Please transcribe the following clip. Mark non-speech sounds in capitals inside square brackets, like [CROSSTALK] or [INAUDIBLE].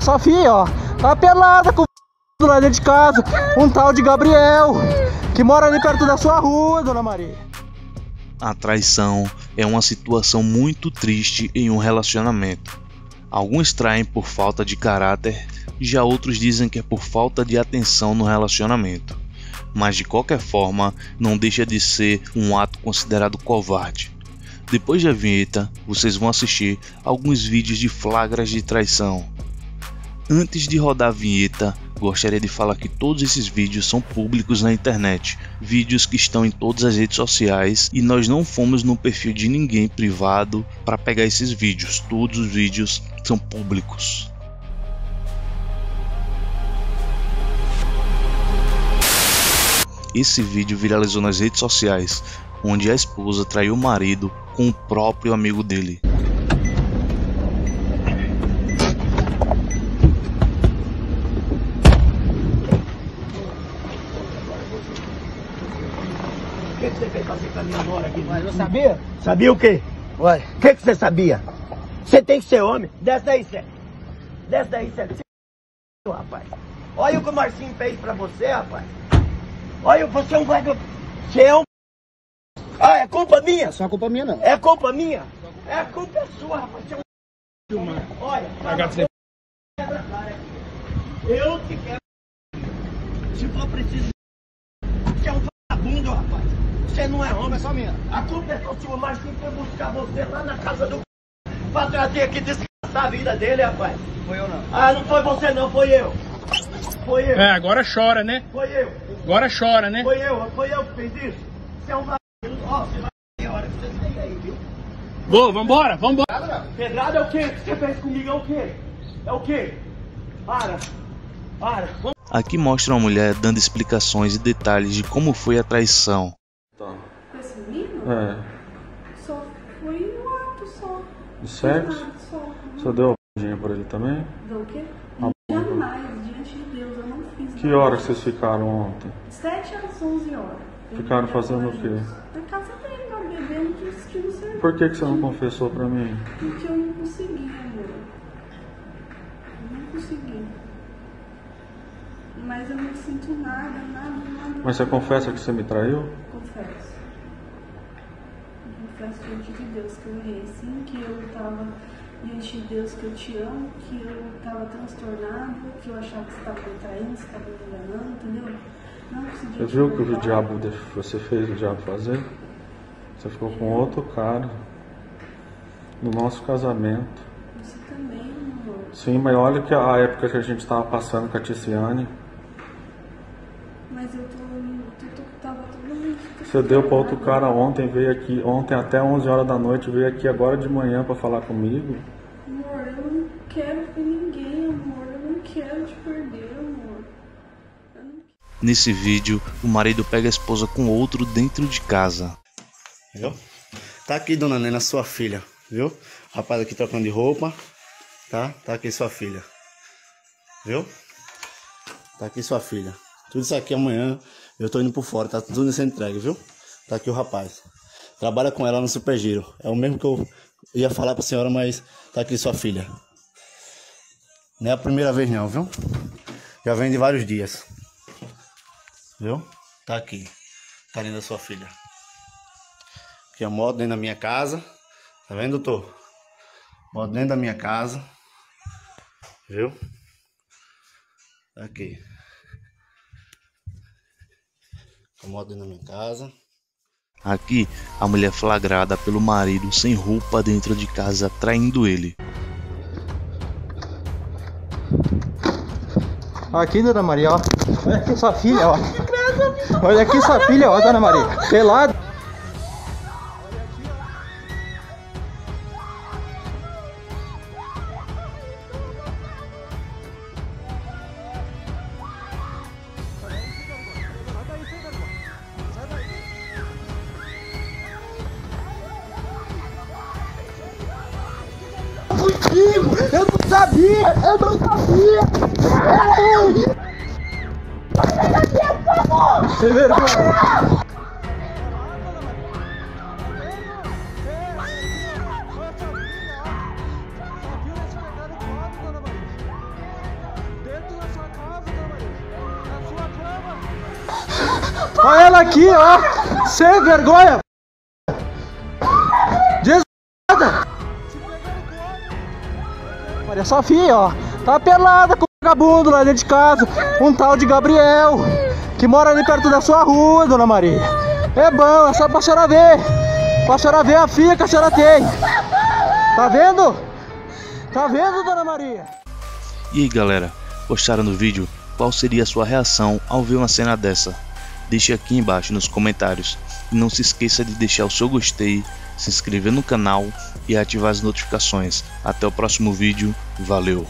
Só, filha, ó. Tá pelada com o [LAUGHS] lá de casa. Um tal de Gabriel, que mora ali perto da sua rua, dona Maria. A traição é uma situação muito triste em um relacionamento. Alguns traem por falta de caráter, já outros dizem que é por falta de atenção no relacionamento. Mas de qualquer forma, não deixa de ser um ato considerado covarde. Depois da vinheta, vocês vão assistir alguns vídeos de flagras de traição. Antes de rodar a vinheta, gostaria de falar que todos esses vídeos são públicos na internet, vídeos que estão em todas as redes sociais e nós não fomos no perfil de ninguém privado para pegar esses vídeos, todos os vídeos são públicos. Esse vídeo viralizou nas redes sociais, onde a esposa traiu o marido com o próprio amigo dele. O que, que você fez fazer com a minha nora aqui? Mas eu sabia? Sabia o quê? Ué, O que, que você sabia? Você tem que ser homem. Desce daí, Sérgio. Desce daí, Sérgio. Você- rapaz. Olha o que o Marcinho fez pra você, rapaz. Olha, você é um vagabundo. Você é um... Ah, é culpa minha? é só culpa minha não. É culpa minha? É culpa sua, rapaz. Você é um... Olha, eu te quero. Se for preciso, você é um vagabundo, rapaz. Você não é homem. só minha. A culpa é sua, o Marcinho foi buscar você lá na casa do pra trazer aqui descansar a vida dele, rapaz. Foi eu não. Ah, não foi você não, foi eu. Foi eu, É, agora chora, né? foi eu, Agora chora, né? foi eu, foi eu que fiz isso. Você é um vagabundo. Ó, você vai ter hora que você sair aí, viu? Vou, vambora, vambora. Pedrada é o quê? O que você fez comigo é o quê? É o quê? Para, para. Vamos Aqui mostra uma mulher dando explicações e detalhes de como foi a traição. É, Só foi um ato só. de sexo? Um ato só. Você deu a dinheiro pra ele também? Dá o quê? Ah, Jamais, diante de Deus, eu não fiz Que nada. horas vocês ficaram ontem? 7 às 11 horas. Ficaram fui fazendo o quê? Na casa dele, lá, bebendo e assistindo serviço. Por que, que você não confessou pra mim? Porque eu não consegui, amor. Eu não consegui. Mas eu não sinto nada, nada, nada. Mas você confessa que você me traiu? Confesso. Confesso diante de Deus que eu errei, sim, que eu tava diante de Deus que eu te amo, que eu tava transtornado, que eu achava que você tava me traindo, você tava me enganando, entendeu? Não consegui. Você viu que o diabo deixou, você fez o diabo fazer? Você ficou com outro cara no nosso casamento. Você também, amor. Sim, mas olha que a época que a gente estava passando com a Ticiane, Mas eu tô. tô, tô. Você deu pra outro cara ontem, veio aqui, ontem até 11 horas da noite, veio aqui agora de manhã pra falar comigo. Amor, eu não quero ver ninguém, amor. Eu não quero te perder, amor. Não Nesse vídeo, o marido pega a esposa com outro dentro de casa. Viu? Tá aqui, dona Nena, sua filha, viu? Rapaz aqui trocando de roupa, tá? Tá aqui sua filha, viu? Tá aqui sua filha. Tudo isso aqui amanhã eu tô indo por fora, tá tudo sendo entregue, viu? Tá aqui o rapaz. Trabalha com ela no Super Giro. É o mesmo que eu ia falar pra senhora, mas tá aqui sua filha. Não é a primeira vez não, viu? Já vem de vários dias. Viu? Tá aqui. Carinha da sua filha. Aqui a moto dentro da minha casa. Tá vendo, doutor? Moto dentro da minha casa. Viu? Tá Aqui. A moto dentro da minha casa. Aqui, a mulher é flagrada pelo marido sem roupa dentro de casa traindo ele. Aqui, dona Maria, ó. Olha aqui sua filha, ó. Olha aqui sua filha, ó, dona Maria. Pelada. Eu não sabia! Eu não sabia! Era ele! Sai da minha, por favor! Olha ela aqui, ó! Sem vergonha! Maria Sofia, ó. Tá pelada com o vagabundo lá dentro de casa. Um tal de Gabriel. Que mora ali perto da sua rua, dona Maria. É bom, é só pra senhora ver. Pra senhora ver a filha que a senhora tem. Tá vendo? Tá vendo, dona Maria? E aí galera, gostaram do vídeo? Qual seria a sua reação ao ver uma cena dessa? Deixe aqui embaixo nos comentários. E não se esqueça de deixar o seu gostei, se inscrever no canal e ativar as notificações. Até o próximo vídeo, valeu!